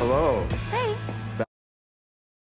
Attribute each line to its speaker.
Speaker 1: Hello.
Speaker 2: Hey.